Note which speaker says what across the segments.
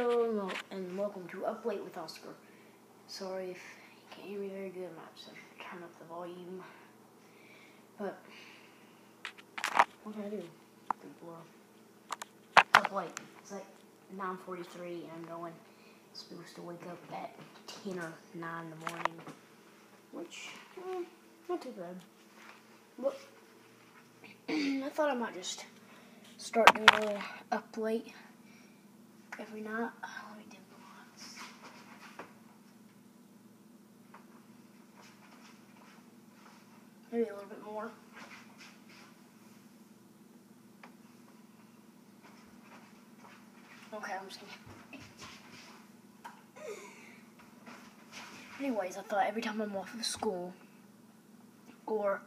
Speaker 1: Hello and welcome to Up Late with Oschir. Sorry if you can't hear me very good, I might to turn up the volume. But what can I do? Up late. It's like 9:43 and I'm going supposed to wake up at 10 or 9 in the morning, which eh, not too bad. But I thought I might just start doing up late night. Let me dim the lights. Maybe a little bit more. Okay, I'm just gonna. Anyways, I thought every time I'm off of school, or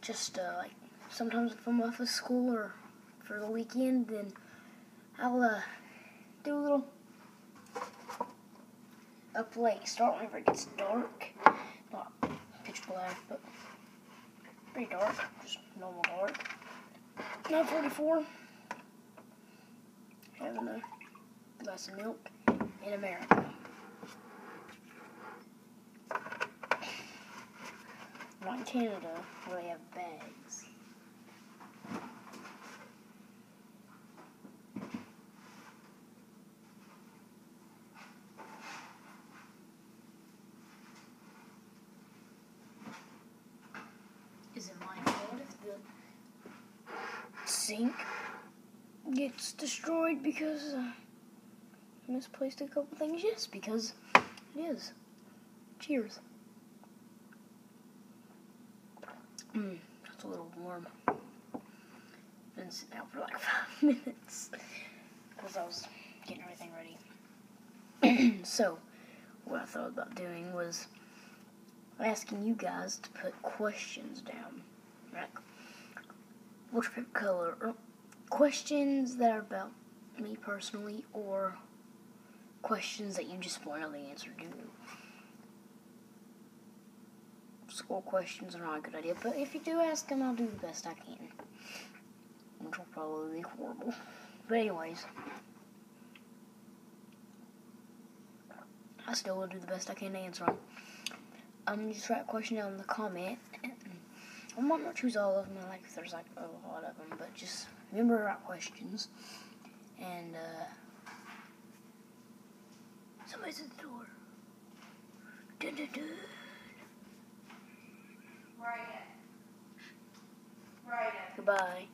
Speaker 1: just uh, like sometimes if I'm off of school or for the weekend, then I'll uh, do a little up late. Start whenever it gets dark. Not pitch black, but pretty dark. Just normal dark. 944. Having a glass of milk in America. Not in Canada, where they have bags. Is it my fault if the sink gets destroyed because uh, I misplaced a couple things? Yes, because it is. Cheers. Mm, that's a little warm. Been sitting out for like five minutes because I was getting everything ready. so, what I thought about doing was asking you guys to put questions down. Like, your favorite color? Or questions that are about me personally, or questions that you just want to know the answer to. School questions are not a good idea, but if you do ask them, I'll do the best I can. Which will probably be horrible. But, anyways. I still will do the best I can to answer them. Um, just write a question down in the comment. I might not gonna choose all of them, like if there's like a lot of them, but just remember to write questions. And, uh, somebody's at the door. Dun, dun, dun.
Speaker 2: Right. Right.
Speaker 1: Goodbye.